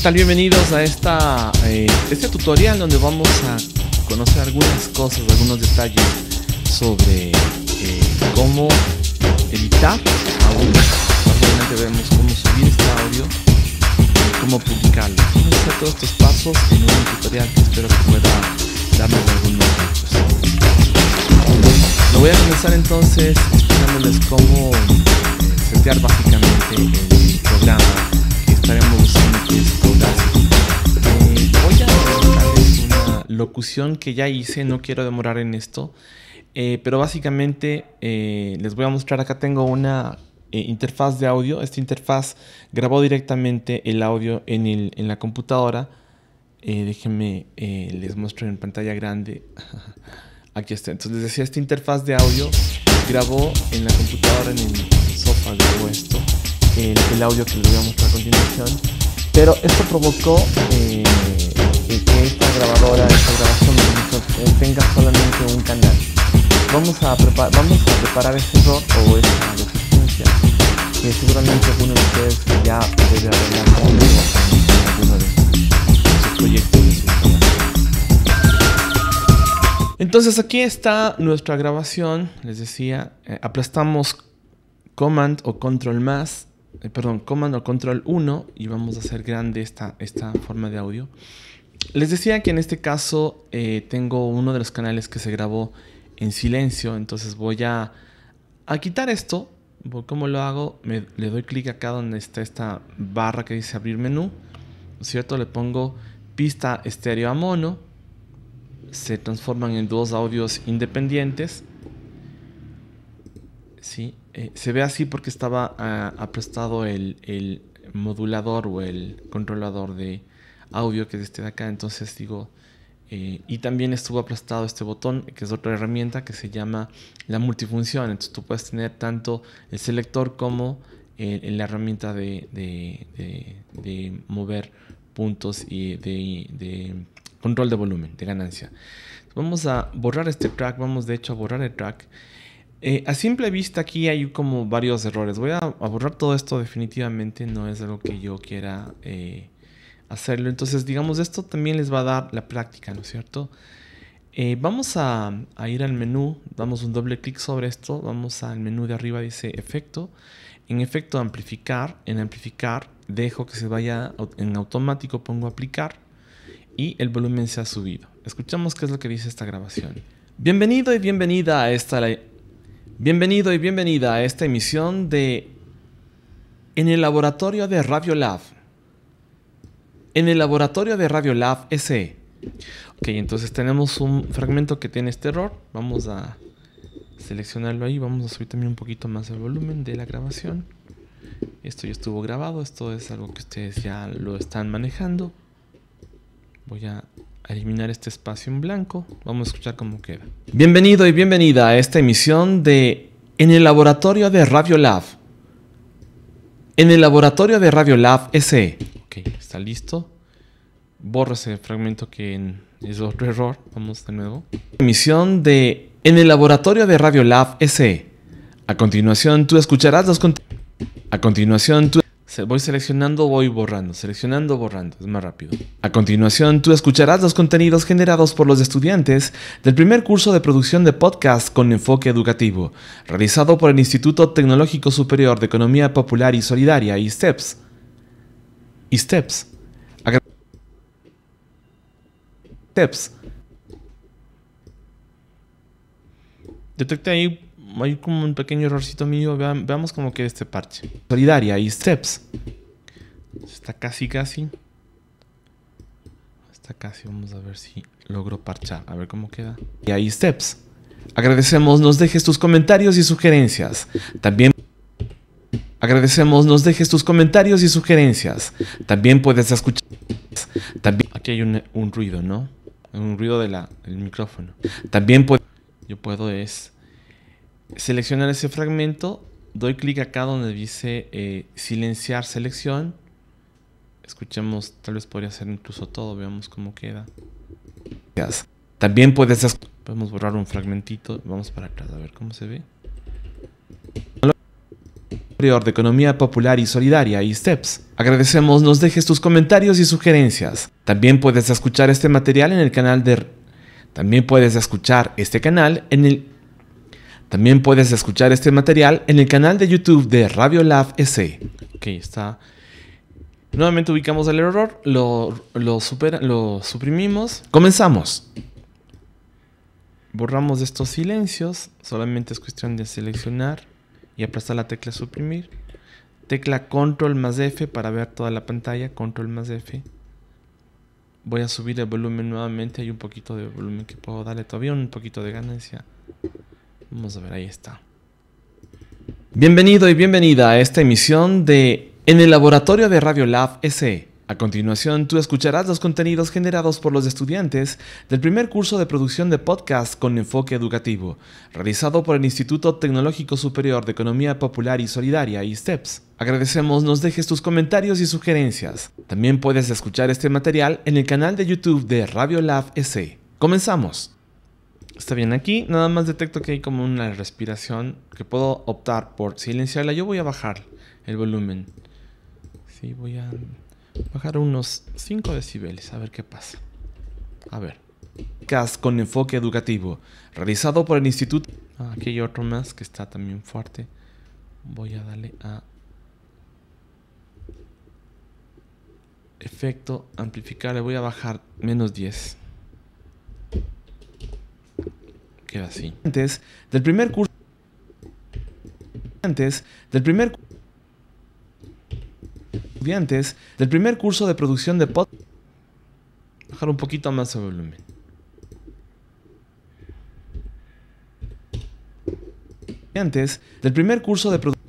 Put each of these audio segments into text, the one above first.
¿qué tal? Bienvenidos a esta, eh, este tutorial donde vamos a conocer algunas cosas, algunos detalles sobre eh, cómo editar audio. Básicamente vemos cómo subir este audio y cómo publicarlo. Vamos a hacer todos estos pasos en un tutorial que espero que pueda darnos algunos minutos. Lo voy a comenzar entonces explicándoles cómo eh, setear básicamente el programa que estaremos usando que es locución que ya hice, no quiero demorar en esto, eh, pero básicamente eh, les voy a mostrar, acá tengo una eh, interfaz de audio, esta interfaz grabó directamente el audio en, el, en la computadora, Eh, déjenme, eh, les muestro en pantalla grande, aquí está, entonces les decía, esta interfaz de audio grabó en la computadora, en el sofá, grabó esto, el, el audio que les voy a mostrar a continuación, pero esto provocó eh, que esta grabadora, esta grabación de Microsoft, eh, tenga solamente un canal. Vamos a, prepa- vamos a preparar este error o esta deficiencia que seguramente alguno de ustedes ya debe arreglar conmigo en alguno de sus instalación. Entonces aquí está nuestra grabación, les decía, eh, aplastamos Command o Control más, eh, perdón, Command o Control 1 y vamos a hacer grande esta, esta forma de audio. Les decía que en este caso eh, tengo uno de los canales que se grabó en silencio, entonces voy a, a quitar esto. ¿Cómo lo hago? Me- le doy clic acá donde está esta barra que dice abrir menú, ¿no es ¿cierto? Le pongo pista estéreo a mono, se transforman en dos audios independientes. Sí, eh, se ve así porque estaba ah, aplastado el, el modulador o el controlador de audio que es este de acá. Entonces digo, eh, y también estuvo aplastado este botón, que es otra herramienta que se llama la multifunción. Entonces tú puedes tener tanto el selector como la herramienta de, de- mover puntos y de, control de volumen, de ganancia. Vamos a borrar este track, vamos de hecho a borrar el track. Eh, a simple vista aquí hay como varios errores. Voy a, a borrar todo esto definitivamente, no es algo que yo quiera eh, hacerlo. Entonces, digamos, esto también les va a dar la práctica, ¿no es cierto? Eh, vamos a, ir al menú, damos un doble clic sobre esto, vamos al menú de arriba, dice efecto. En efecto, amplificar, en amplificar dejo que se vaya en automático, pongo aplicar y el volumen se ha subido. Escuchamos qué es lo que dice esta grabación. Bienvenido y bienvenida a esta Bienvenido y bienvenida a esta emisión de En el laboratorio de Radiolab. En el laboratorio de Radiolab SE. Ok, entonces tenemos un fragmento que tiene este error. Vamos a seleccionarlo ahí. Vamos a subir también un poquito más el volumen de la grabación. Esto ya estuvo grabado. Esto es algo que ustedes ya lo están manejando. Voy a eliminar este espacio en blanco. Vamos a escuchar cómo queda. Bienvenido y bienvenida a esta emisión de En el laboratorio de Radiolab. En el laboratorio de Radiolab SE. Ok, está listo. Borro ese fragmento que es otro error. Vamos de nuevo. Emisión de En el laboratorio de Radiolab SE. A continuación tú escucharás los A continuación tú voy seleccionando, voy borrando, seleccionando, borrando, es más rápido. A continuación, tú escucharás los contenidos generados por los estudiantes del primer curso de producción de podcast con enfoque educativo, realizado por el Instituto Tecnológico Superior de Economía Popular y Solidaria, ISTEPS. ISTEPS. Agra- ISTEPS. Detecté ahí, hay como un pequeño errorcito mío. Veamos cómo queda este parche. Solidaria y Steps. Está casi, casi. Está casi. Vamos a ver si logro parchar. A ver cómo queda. Y ahí Steps. Agradecemos nos dejes tus comentarios y sugerencias. También agradecemos nos dejes tus comentarios y sugerencias. También puedes escuchar. También aquí hay un, ruido, ¿no? Un ruido de del micrófono. También puedo, yo puedo es seleccionar ese fragmento, doy clic acá donde dice eh, silenciar selección. Escuchemos, tal vez podría ser incluso todo, veamos cómo queda. También puedes es- podemos borrar un fragmentito, vamos para atrás a ver cómo se ve. Superior de Economía Popular y Solidaria y STEPS. Agradecemos nos dejes tus comentarios y sugerencias. También puedes escuchar este material en el canal de También puedes escuchar este canal en el También puedes escuchar este material en el canal de YouTube de Radio Lab SE. Ok, está Nuevamente ubicamos el error, lo, lo, lo suprimimos. Comenzamos. Borramos estos silencios. Solamente es cuestión de seleccionar y aplastar la tecla suprimir. Tecla control más F para ver toda la pantalla. Control más F. Voy a subir el volumen nuevamente. Hay un poquito de volumen que puedo darle todavía. Un poquito de ganancia. Vamos a ver, ahí está. Bienvenido y bienvenida a esta emisión de en el laboratorio de Radiolab SE, a continuación tú escucharás los contenidos generados por los estudiantes del primer curso de producción de podcast con enfoque educativo, realizado por el Instituto Tecnológico Superior de Economía Popular y Solidaria STEPS. Agradecemos nos dejes tus comentarios y sugerencias. También puedes escuchar este material en el canal de YouTube de Radiolab SE. Comenzamos. Está bien, aquí nada más detecto que hay como una respiración que puedo optar por silenciarla. Yo voy a bajar el volumen. Sí, voy a bajar unos 5 decibeles, a ver qué pasa. A ver. CAS con enfoque educativo, realizado por el Instituto... Ah, aquí hay otro más que está también fuerte. Voy a darle a... Efecto, amplificar, le voy a bajar menos 10. Queda así. Antes del primer curso... Antes del primer curso estudiantes del primer curso de producción de podcast. Bajar un poquito más el volumen. Estudiantes del primer curso de producción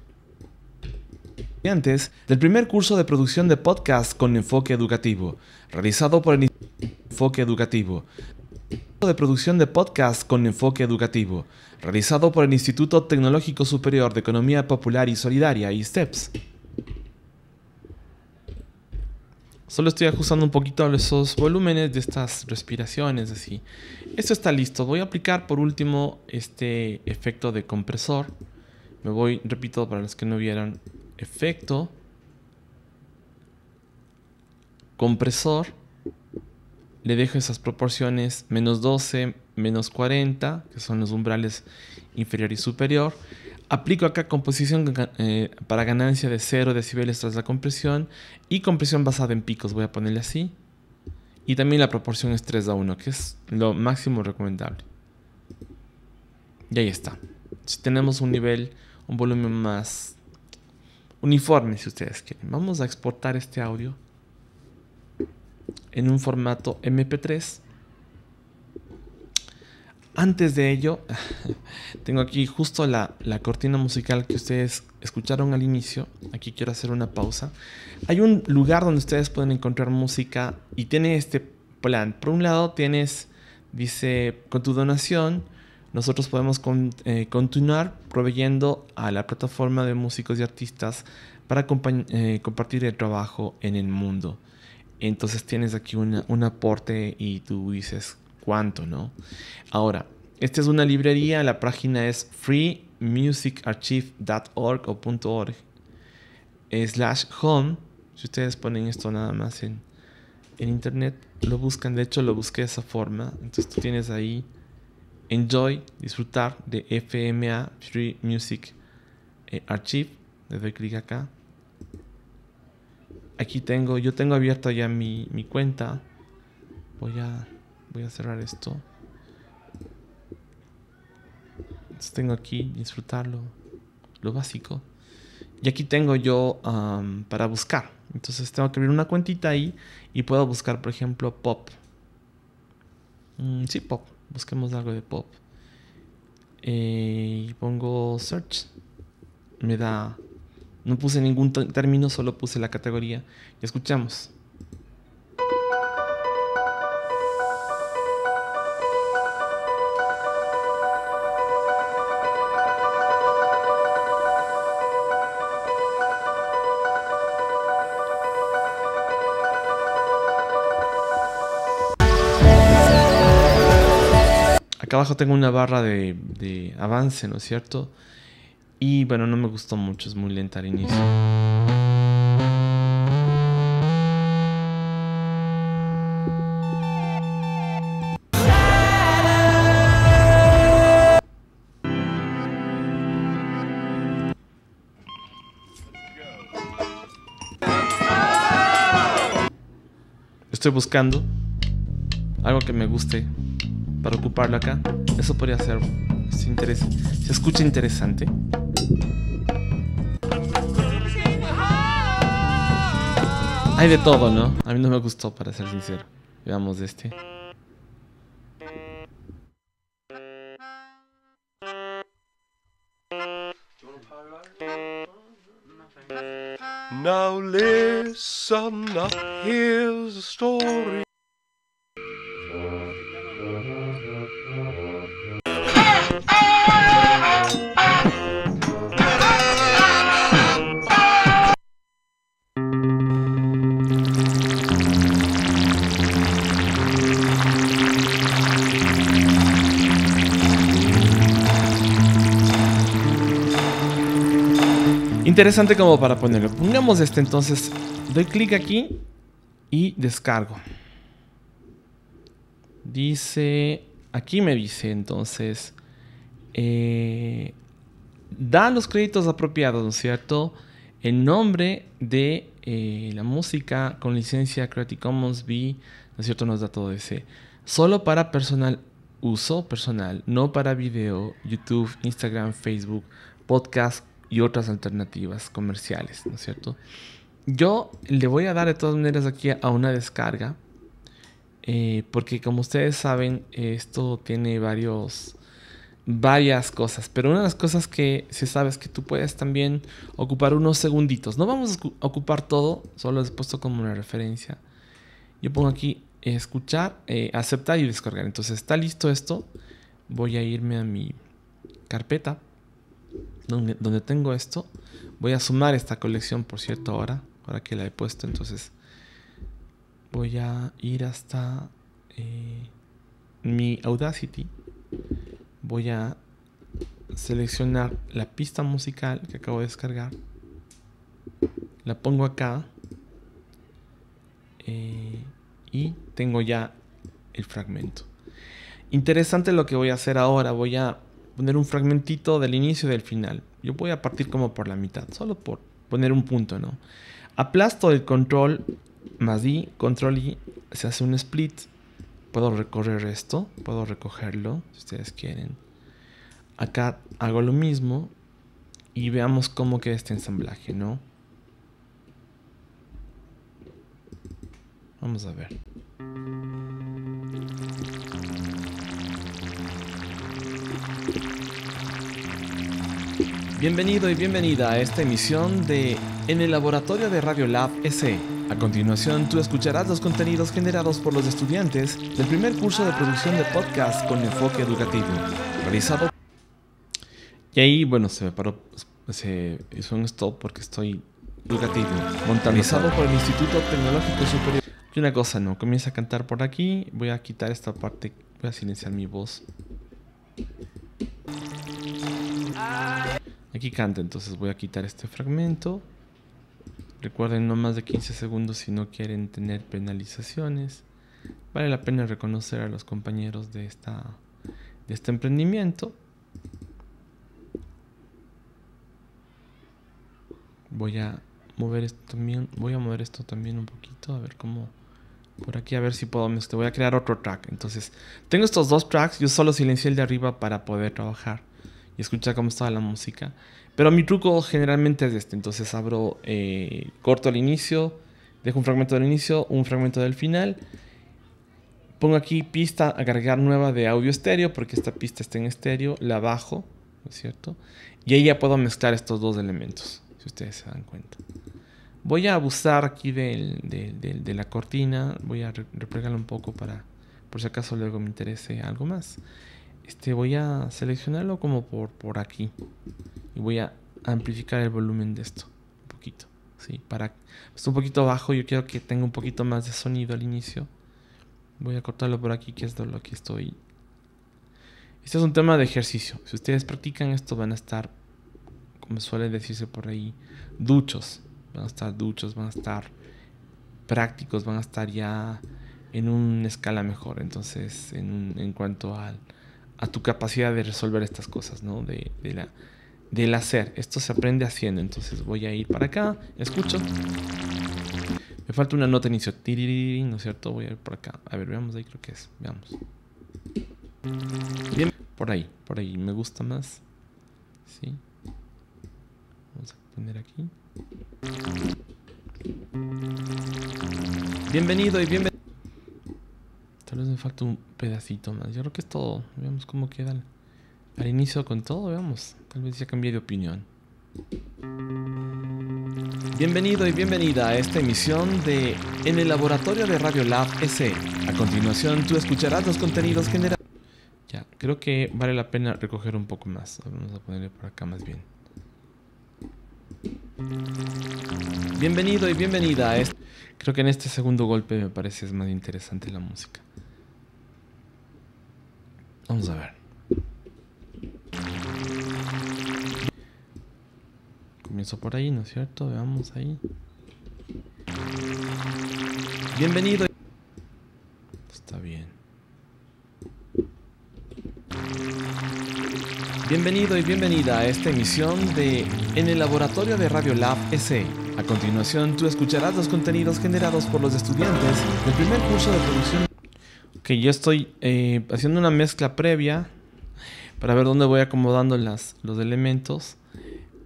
del primer curso de producción de podcast con enfoque educativo, realizado por el Enfoque Educativo. De producción de podcast con enfoque educativo, realizado por el Instituto Tecnológico Superior de Economía Popular y Solidaria, STEPS. Solo estoy ajustando un poquito esos volúmenes de estas respiraciones, así. Esto está listo. Voy a aplicar por último este efecto de compresor. Me voy, repito, para los que no vieron, efecto, compresor. Le dejo esas proporciones menos 12, menos 40, que son los umbrales inferior y superior. Aplico acá composición eh, para ganancia de 0 decibeles tras la compresión y compresión basada en picos, voy a ponerle así. Y también la proporción es 3 a 1, que es lo máximo recomendable. Y ahí está. Si tenemos un nivel, un volumen más uniforme, si ustedes quieren. Vamos a exportar este audio en un formato MP3 antes de ello, tengo aquí justo la, cortina musical que ustedes escucharon al inicio. Aquí quiero hacer una pausa. Hay un lugar donde ustedes pueden encontrar música y tiene este plan. Por un lado tienes, dice, con tu donación, nosotros podemos eh, continuar proveyendo a la plataforma de músicos y artistas para eh, compartir el trabajo en el mundo. Entonces tienes aquí un aporte y tú dices, cuánto, ¿no? Ahora, esta es una librería, la página es freemusicarchive.org o .org slash home. Si ustedes ponen esto nada más en, en internet, lo buscan, de hecho lo busqué de esa forma. Entonces tú tienes ahí enjoy, disfrutar de FMA Free Music eh, Archive. Le doy clic acá. Aquí tengo, yo tengo abierta ya mi, mi cuenta. Voy a Voy a cerrar esto. tengo aquí disfrutarlo, lo básico. Y aquí tengo yo para buscar. Entonces tengo que abrir una cuentita ahí y puedo buscar, por ejemplo, pop. Mm, sí, pop. Busquemos algo de pop. Eh, y pongo search. Me da... No puse ningún término, solo puse la categoría. Y escuchamos. Abajo tengo una barra de, avance, ¿no es cierto? Y bueno, no me gustó mucho, es muy lenta al inicio. Estoy buscando algo que me guste para ocuparlo acá. Eso podría ser. Se, escucha interesante. Hay de todo, ¿no? A mí no me gustó, para ser sincero. Veamos este. Now listen up, here's the story. Interesante como para ponerlo. Pongamos este entonces. Doy clic aquí y descargo. Dice, aquí me dice entonces, eh, da los créditos apropiados, ¿no es cierto? El nombre de eh, la música con licencia Creative Commons B, ¿no es cierto? Nos da todo ese. Solo para personal uso personal, no para video, YouTube, Instagram, Facebook, podcast, y otras alternativas comerciales, ¿no es cierto? Yo le voy a dar de todas maneras aquí a una descarga, eh, porque como ustedes saben, esto tiene varios, varias cosas, pero una de las cosas que se sabe es que tú puedes también ocupar unos segunditos. No vamos a ocupar todo, solo he puesto como una referencia. Yo pongo aquí escuchar, eh, aceptar y descargar. Entonces está listo esto. Voy a irme a mi carpeta donde, tengo esto. Voy a sumar esta colección, por cierto, ahora, ahora que la he puesto. Entonces, voy a ir hasta eh, mi Audacity. Voy a seleccionar la pista musical que acabo de descargar. La pongo acá. Eh, y tengo ya el fragmento. Interesante lo que voy a hacer ahora. Voy a poner un fragmentito del inicio y del final. Yo voy a partir como por la mitad, solo por poner un punto, ¿no? Aplasto el control más I, control I, se hace un split. Puedo recorrer esto, puedo recogerlo, si ustedes quieren. Acá hago lo mismo y veamos cómo queda este ensamblaje, ¿no? Vamos a ver. Bienvenido y bienvenida a esta emisión de En el laboratorio de Radio Lab SE. A continuación, tú escucharás los contenidos generados por los estudiantes del primer curso de producción de podcast con enfoque educativo, realizado. Y ahí, bueno, se me paró, se hizo un stop porque estoy educativo, montanizado por el Instituto Tecnológico Superior. Y una cosa, no, comienza a cantar por aquí, voy a quitar esta parte, voy a silenciar mi voz. Aquí canta, entonces voy a quitar este fragmento. Recuerden no más de 15 segundos si no quieren tener penalizaciones. Vale la pena reconocer a los compañeros de, esta, de este emprendimiento. Voy a mover esto también, voy a mover esto también un poquito, a ver cómo por aquí a ver si puedo, este, voy a crear otro track. Entonces, tengo estos dos tracks, yo solo silencié el de arriba para poder trabajar y escuchar cómo estaba la música. Pero mi truco generalmente es este. Entonces abro, eh, corto el inicio, dejo un fragmento del inicio, un fragmento del final. Pongo aquí pista a cargar nueva de audio estéreo, porque esta pista está en estéreo, la bajo, ¿no es cierto? Y ahí ya puedo mezclar estos dos elementos, si ustedes se dan cuenta. Voy a abusar aquí de la cortina, voy a replegarla un poco para, por si acaso luego me interese algo más. Este, voy a seleccionarlo como por, por aquí. Y voy a amplificar el volumen de esto. Un poquito. Sí, para... Está un poquito bajo. Yo quiero que tenga un poquito más de sonido al inicio. Voy a cortarlo por aquí, que es de lo que estoy... Este es un tema de ejercicio. Si ustedes practican esto van a estar como suele decirse por ahí, duchos. Van a estar duchos, van a estar prácticos, van a estar ya en una escala mejor. Entonces, en, en cuanto a, a, tu capacidad de resolver estas cosas, ¿no? De, de la, del hacer. Esto se aprende haciendo. Entonces voy a ir para acá, escucho. Me falta una nota inicio. ¿No es cierto? Voy a ir por acá. A ver, veamos ahí, creo que es. Veamos. Bien, por ahí, por ahí. Me gusta más. Sí. Vamos a poner aquí. Bienvenido y bienvenido. Tal vez me falta un pedacito más. Yo creo que es todo. Veamos cómo queda al inicio con todo. Veamos. Tal vez ya cambié de opinión. Bienvenido y bienvenida a esta emisión de En el laboratorio de Radio Lab SE. A continuación, tú escucharás los contenidos generales. Ya, creo que vale la pena recoger un poco más. Vamos a ponerle por acá más bien. Bienvenido y bienvenida a este. Creo que en este segundo golpe me parece es más interesante la música. Vamos a ver. Comienzo por ahí, ¿no es cierto? Veamos ahí. Bienvenido. Está bien. Bienvenido y bienvenida a esta emisión de En el laboratorio de Radio Lab SE. A continuación, tú escucharás los contenidos generados por los estudiantes del primer curso de producción. Ok, yo estoy eh, haciendo una mezcla previa para ver dónde voy acomodando las, los elementos.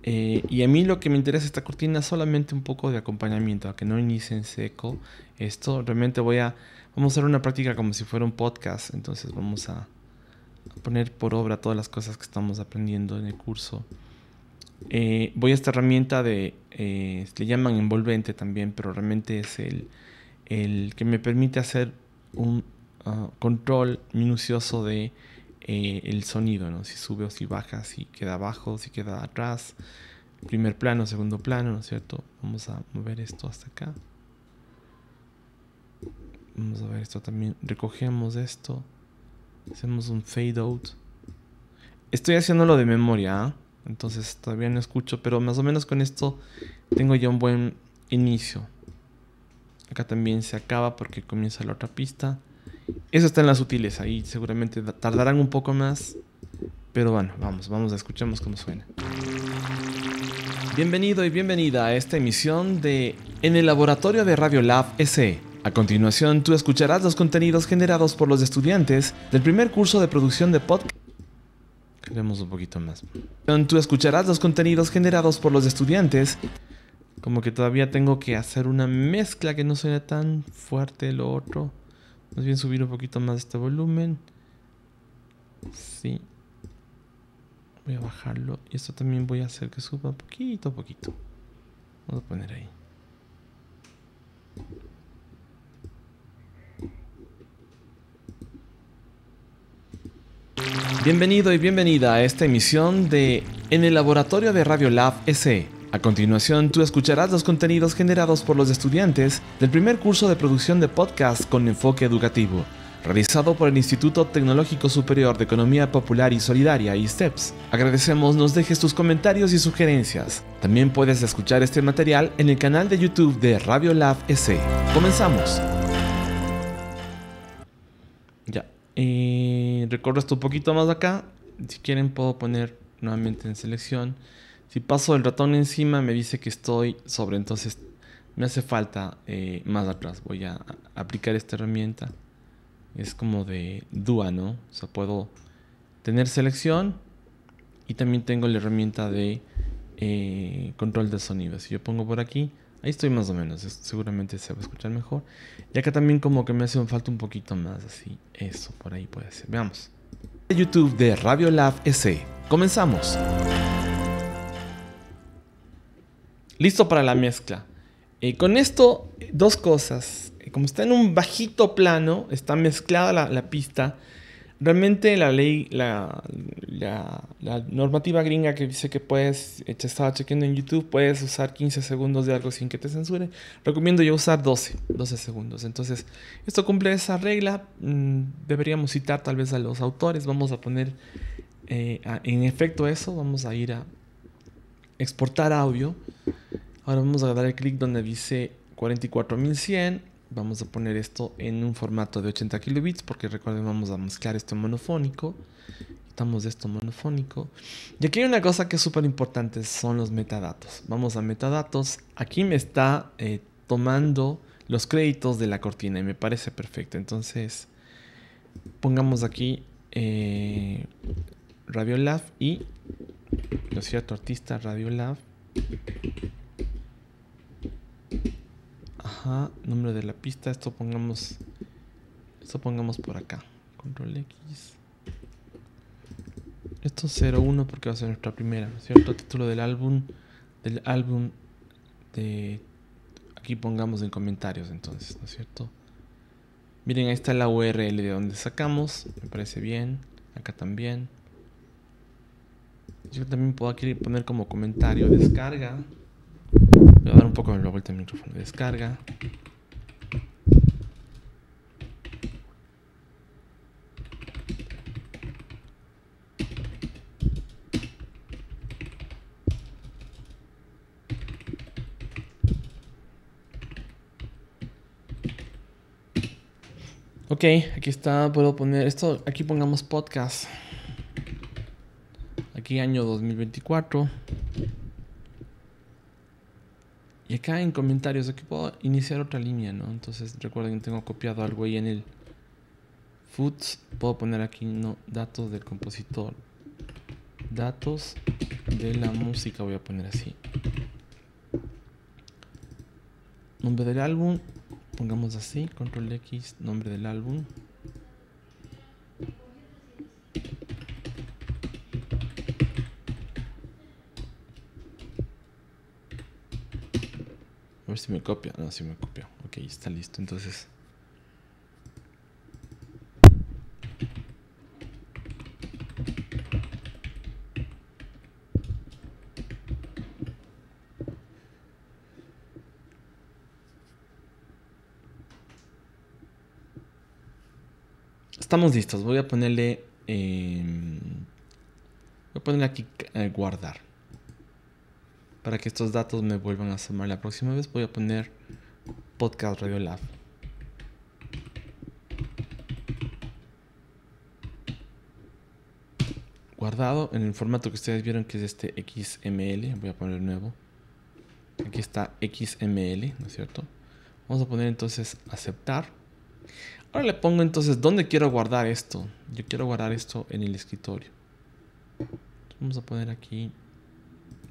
Eh, y a mí lo que me interesa esta cortina es solamente un poco de acompañamiento, a que no inicie en seco esto. Realmente voy a, vamos a hacer una práctica como si fuera un podcast, entonces vamos a, poner por obra todas las cosas que estamos aprendiendo en el curso. Eh, voy a esta herramienta de, le llaman envolvente también, pero realmente es el, el que me permite hacer un ah, control minucioso de eh, el sonido, ¿no? Si sube o si baja, si queda abajo, si queda atrás, primer plano, segundo plano, ¿no es cierto? Vamos a mover esto hasta acá. Vamos a ver esto también. Recogemos esto. Hacemos un fade out. Estoy haciéndolo de memoria, ¿ah? entonces todavía no escucho, pero más o menos con esto tengo ya un buen inicio. Acá también se acaba porque comienza la otra pista. Eso está en las útiles, ahí seguramente tardarán un poco más, pero bueno, vamos, vamos, a escuchemos cómo suena. Bienvenido y bienvenida a esta emisión de En el laboratorio de Radio Lab SE. A continuación, tú escucharás los contenidos generados por los estudiantes del primer curso de producción de podcast. Queremos un poquito más. Tú escucharás los contenidos generados por los estudiantes. Como que todavía tengo que hacer una mezcla que no suene tan fuerte lo otro. Más bien subir un poquito más este volumen. Sí. Voy a bajarlo. Y esto también voy a hacer que suba poquito a poquito. Vamos a poner ahí. Bienvenido y bienvenida a esta emisión de En el laboratorio de Radio Lab SE. A continuación, tú escucharás los contenidos generados por los estudiantes del primer curso de producción de podcast con enfoque educativo, realizado por el Instituto Tecnológico Superior de Economía Popular y Solidaria, ISTEPS. Agradecemos nos dejes tus comentarios y sugerencias. También puedes escuchar este material en el canal de YouTube de Radio Lab SE. Comenzamos. Ya. Eh, esto un poquito más acá. Si quieren puedo poner nuevamente en selección. Si paso el ratón encima me dice que estoy sobre, entonces me hace falta eh, más atrás. Voy a aplicar esta herramienta. Es como de DUA, ¿no? O sea, puedo tener selección y también tengo la herramienta de eh, control de sonido. Si yo pongo por aquí, ahí estoy más o menos. Seguramente se va a escuchar mejor. Y acá también como que me hace falta un poquito más, así. Eso, por ahí puede ser. Veamos. YouTube de Radio Lab SE. Comenzamos. Listo para la mezcla. Eh, con esto, dos cosas. Eh, como está en un bajito plano, está mezclada la, pista. Realmente la ley, la, normativa gringa que dice que puedes, eh, estaba chequeando en YouTube, puedes usar 15 segundos de algo sin que te censure. Recomiendo yo usar 12, 12 segundos. Entonces, esto cumple esa regla. Mm, deberíamos citar tal vez a los autores. Vamos a poner en efecto eso. Vamos a ir a exportar audio. Ahora vamos a dar el clic donde dice 44100. Vamos a poner esto en un formato de 80 kilobits porque recuerden vamos a mezclar esto en monofónico. Quitamos esto monofónico. Y aquí hay una cosa que es súper importante, son los metadatos. Vamos a metadatos. Aquí me está eh, tomando los créditos de la cortina y me parece perfecto. Entonces pongamos aquí eh, y lo cierto artista Radiolab. Ajá, nombre de la pista, esto pongamos esto pongamos por acá. Control X. Esto es 01 porque va a ser nuestra primera, ¿cierto? Título del álbum del álbum de aquí pongamos en comentarios entonces, ¿no es cierto? Miren, ahí está la URL de donde sacamos, me parece bien, acá también. Yo también puedo aquí poner como comentario descarga. Voy a dar un poco la vuelta al micrófono. Descarga. Ok, aquí está, puedo poner esto, aquí pongamos podcast. Aquí año 2024. Y acá en comentarios, aquí puedo iniciar otra línea, ¿no? Entonces recuerden que tengo copiado algo ahí en el foods. Puedo poner aquí, no, datos del compositor. Datos de la música, voy a poner así. Nombre del álbum, Pongamos así, control X, nombre del álbum. Si me copia. No, si me copia. Ok, está listo. Entonces Estamos listos. Voy a ponerle. Em, voy a ponerle aquí eh, guardar. Para que estos datos me vuelvan a sumar la próxima vez, voy a poner Podcast Radio Lab. Guardado en el formato que ustedes vieron que es este XML. Voy a poner nuevo. Aquí está XML, ¿no es cierto? Vamos a poner entonces aceptar. Ahora le pongo entonces, ¿dónde quiero guardar esto? Yo quiero guardar esto en el escritorio. Vamos a poner aquí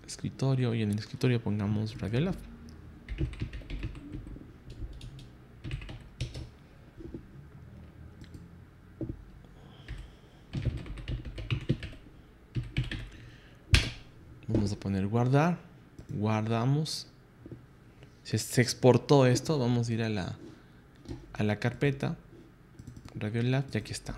escritorio y en el escritorio pongamos Radiolab. Vamos a poner guardar. Guardamos. Se, exportó esto. Vamos a ir a la, a la carpeta. Radiolab y aquí está.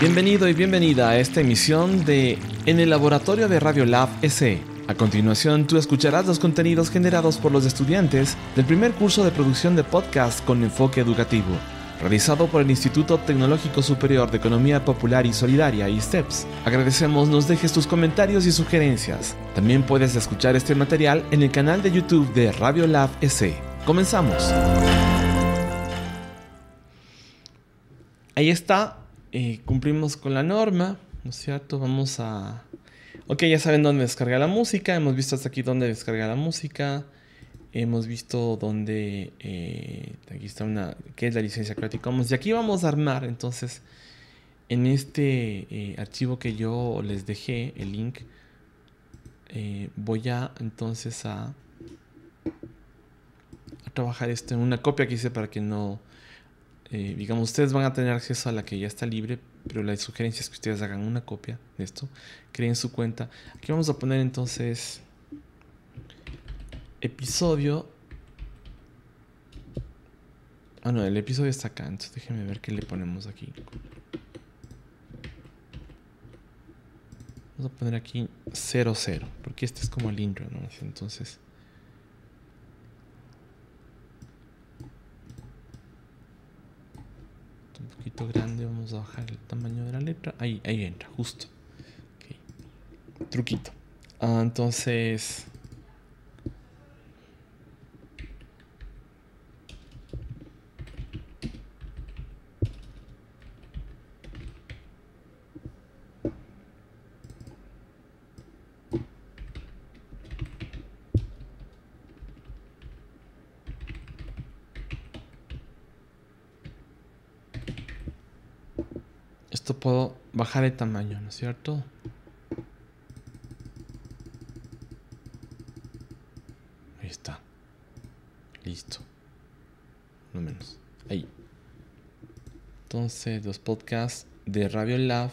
Bienvenido y bienvenida a esta emisión de En el laboratorio de Radiolab SE. A continuación, tú escucharás los contenidos generados por los estudiantes del primer curso de producción de podcast con enfoque educativo, realizado por el Instituto Tecnológico Superior de Economía Popular y Solidaria, ISTEPS. Agradecemos nos dejes tus comentarios y sugerencias. También puedes escuchar este material en el canal de YouTube de Radiolab SE. Comenzamos. ahí está, eh, cumplimos con la norma, ¿no es cierto? Vamos a... Ok, ya saben dónde descargar la música, hemos visto hasta aquí dónde descargar la música, hemos visto dónde... Eh, aquí está una... ¿Qué es la licencia Creative Commons? Y aquí vamos a armar, entonces, en este eh, archivo que yo les dejé, el link, voy a entonces a, a trabajar esto en una copia que hice para que no eh, digamos, ustedes van a tener acceso a la que ya está libre, pero la sugerencia es que ustedes hagan una copia de esto, creen su cuenta. Aquí vamos a poner entonces episodio. Ah, no, el episodio está acá, entonces déjenme ver qué le ponemos aquí. Vamos a poner aquí 00, porque este es como el intro, ¿no? Entonces grande, vamos a bajar el tamaño de la letra. Ahí, ahí entra, justo. truquito. Ah, entonces... Esto el tamaño, ¿no es cierto? Ahí está. Listo. No menos. Ahí. Entonces, los podcasts de Radio Lab.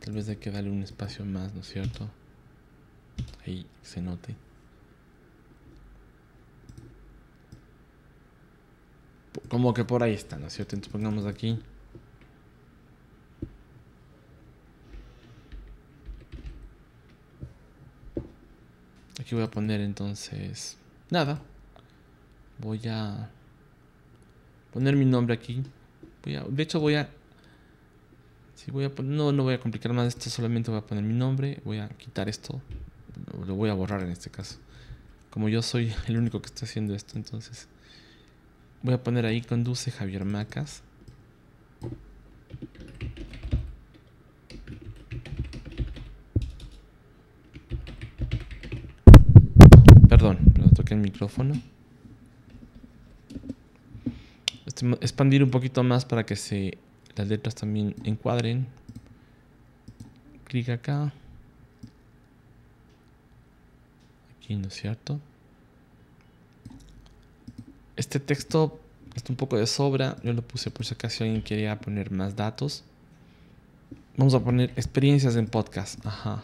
Tal vez hay que darle un espacio más, ¿no es cierto? Ahí se note. Como que por ahí está, ¿no es cierto? Entonces pongamos aquí. Voy a poner entonces... Nada. Voy a poner mi nombre aquí. Voy a, de hecho voy a... Si voy a no, no voy a complicar más esto, solamente voy a poner mi nombre. Voy a quitar esto. Lo voy a borrar en este caso. Como yo soy el único que está haciendo esto, entonces... Voy a poner ahí conduce Javier Macas. Perdón, pero toqué el Este, expandir un poquito más para que se las letras también encuadren. Clic acá. Aquí, ¿no es cierto? Este texto está un poco de sobra. Yo lo puse por si acaso alguien quería poner más datos. Vamos a poner experiencias en podcast. Ajá.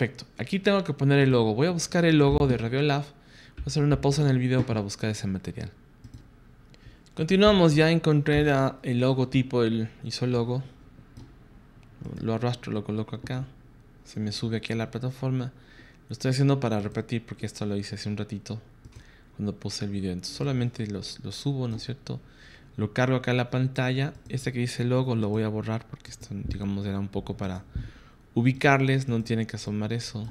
Perfecto. Aquí tengo que poner el logo. Voy a buscar el logo de Radiolab. Voy a hacer una pausa en el video para buscar ese material. Continuamos. Ya encontré el logotipo, el hizo el logo. Lo arrastro, lo coloco acá. Se me sube aquí a la plataforma. Lo estoy haciendo para repetir porque esto lo hice hace un ratito. Cuando puse el video. Entonces solamente los, lo subo, ¿no es cierto? Lo cargo acá en la pantalla. Este que dice logo lo voy a borrar porque esto, digamos, era un poco para ubicarles, no tiene que asomar eso.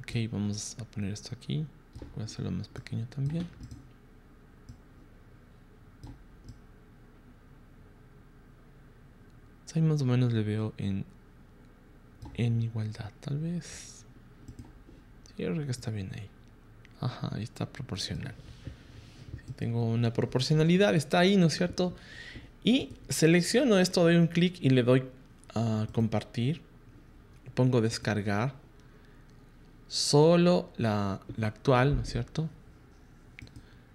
Ok, vamos a poner esto aquí. Voy a hacerlo más pequeño también. Ahí más o menos le veo en, en igualdad, tal vez. Sí, yo creo que está bien ahí. Ajá, ahí está proporcional. tengo una proporcionalidad, está ahí, ¿no es cierto? Y selecciono esto, doy un clic y le doy a compartir. Pongo descargar. Solo la, actual, ¿no es cierto?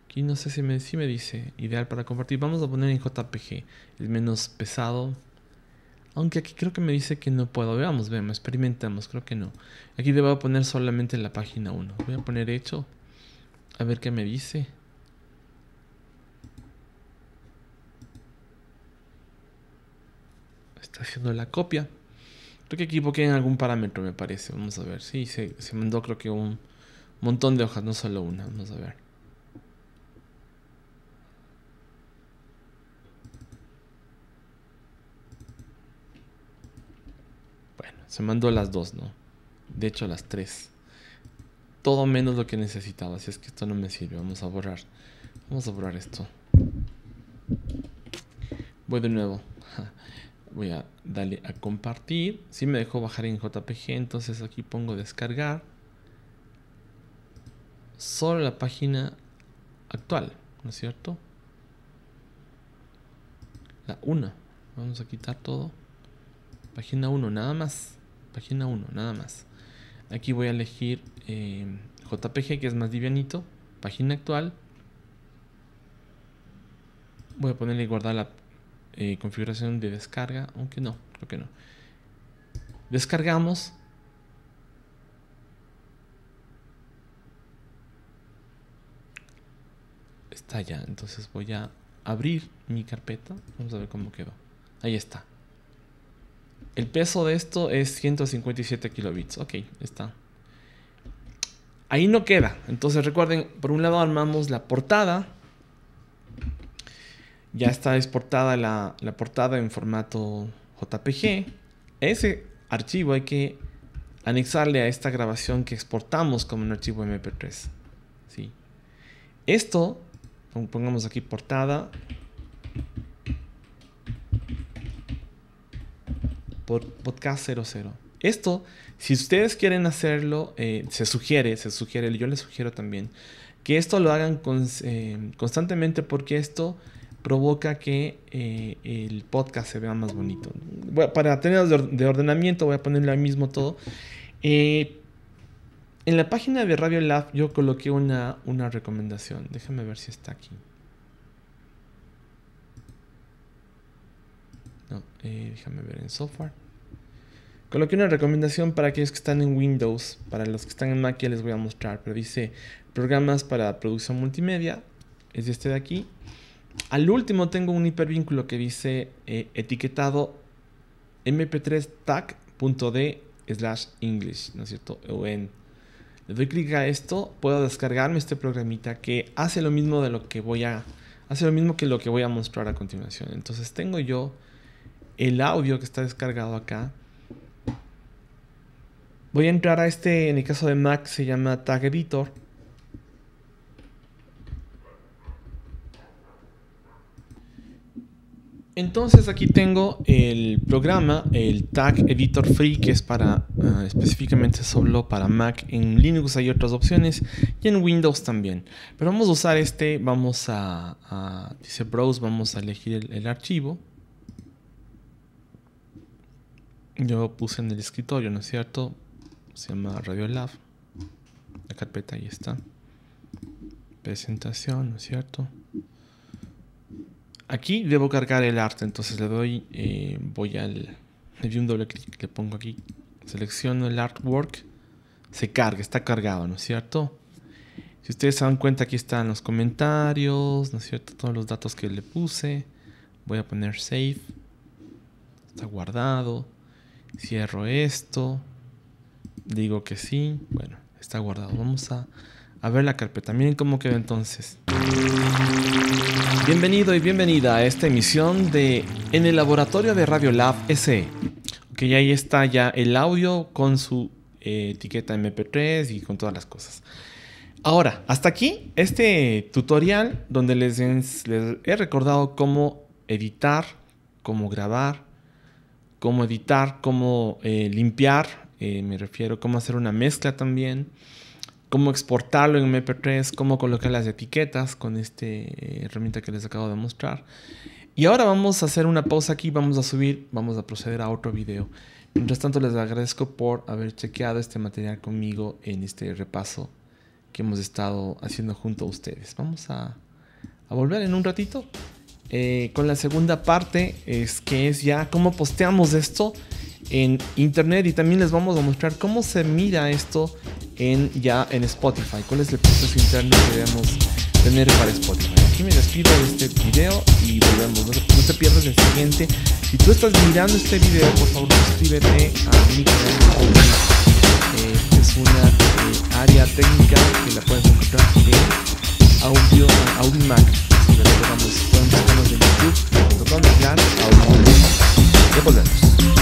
Aquí no sé si me, si me dice ideal para compartir. Vamos a poner en JPG. Es menos pesado. Aunque aquí creo que me dice que no puedo. Veamos, veamos, experimentamos. Creo que no. Aquí debo poner solamente la página 1. Voy a poner hecho. A ver qué me dice. Haciendo la copia. Creo que equivoqué en algún parámetro, me parece. Vamos a ver. Sí, se, se mandó creo que un montón de hojas, no solo una. Vamos a ver. Bueno, se mandó las dos, ¿no? De hecho, las tres. Todo menos lo que necesitaba. Así es que esto no me sirve. Vamos a borrar. Vamos a borrar esto. Voy de nuevo voy a darle a compartir. Si me dejó bajar en JPG, entonces aquí pongo descargar. Solo la página actual, ¿no es cierto? La 1. Vamos a quitar todo. Página 1, nada más. Página 1, nada más. Aquí voy a elegir eh, JPG, que es más livianito. Página actual. Voy a ponerle guardar la eh, configuración de descarga, aunque no, creo que no. Descargamos. Está ya, entonces voy a abrir mi carpeta. Vamos a ver cómo quedó. Ahí está. El peso de esto es 157 kilobits. Ok, está. ahí no queda. Entonces recuerden, por un lado armamos la portada. Ya está exportada la, la portada en formato JPG. Ese archivo hay que anexarle a esta grabación que exportamos como un archivo MP3. ¿sí? Esto, pongamos aquí portada. Podcast 00. Esto, si ustedes quieren hacerlo, eh, se sugiere, se sugiere, yo les sugiero también, que esto lo hagan eh, constantemente porque esto provoca que eh, el podcast se vea más bonito. para tener de ordenamiento voy a ponerle ahí mismo todo. Eh, en la página de Radio Lab yo coloqué una, una recomendación. Déjame ver si está aquí. No, eh, déjame ver en software. Coloqué una recomendación para aquellos que están en Windows. Para los que están en Mac ya les voy a mostrar. Pero dice programas para producción multimedia. Es este de aquí. Al último tengo un hipervínculo que dice eh, etiquetado mp3 tag.d slash English, ¿no es cierto? Le doy clic a esto, puedo descargarme este programita que hace lo mismo de lo que voy a, hace lo mismo que lo que voy a mostrar a continuación. Entonces tengo yo el audio que está descargado acá. Voy a entrar a este, en el caso de Mac se llama Tag Editor Entonces aquí tengo el programa, el Tag Editor Free, que es para ah, específicamente solo para Mac. En Linux hay otras opciones y en Windows también. Pero vamos a usar este, vamos a, dice Browse, vamos a elegir el, archivo. Yo puse en el escritorio, ¿no es cierto? Se llama Radiolab. La carpeta ahí está. Presentación, ¿no es cierto? Aquí debo cargar el arte, entonces le doy, eh, voy al, le doy un doble clic, le pongo aquí, selecciono el artwork, se carga, está cargado, ¿no es cierto? Si ustedes se dan cuenta, aquí están los comentarios, ¿no es cierto? Todos los datos que le puse. Voy a poner save. Está guardado. Cierro esto. Digo que sí. Bueno, está guardado. Vamos a a ver la carpeta. Miren cómo quedó entonces. Bienvenido y bienvenida a esta emisión de En el laboratorio de Radio Lab SE. Ok, ahí está ya el audio con su eh, etiqueta MP3 y con todas las cosas. Ahora, hasta aquí este tutorial donde les, he recordado cómo editar, cómo grabar, cómo editar, cómo eh, limpiar, eh, me refiero, cómo hacer una mezcla también cómo exportarlo en MP3, cómo colocar las etiquetas con esta eh, herramienta que les acabo de mostrar. Y ahora vamos a hacer una pausa aquí, vamos a subir, vamos a proceder a otro video. Mientras tanto les agradezco por haber chequeado este material conmigo en este repaso que hemos estado haciendo junto a ustedes. Vamos a, volver en un ratito eh, con la segunda parte, es que es ya cómo posteamos esto en internet y también les vamos a mostrar cómo se mira esto en, ya en Spotify, cuál es el proceso interno que debemos tener para Spotify. Aquí me despido de este video y volvemos, no, te pierdas el siguiente. Si tú estás mirando este video, por favor suscríbete a mi canal. Eh, es una eh, área técnica que la puedes encontrar en Audio, Audio Mac. Si pueden buscarnos en YouTube, tocando el canal Audio Ya volvemos.